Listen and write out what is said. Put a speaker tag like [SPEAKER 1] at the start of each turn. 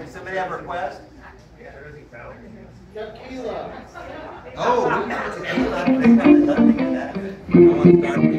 [SPEAKER 1] Does somebody have a request?
[SPEAKER 2] Tequila.
[SPEAKER 1] Oh, tequila. They haven't. I want to start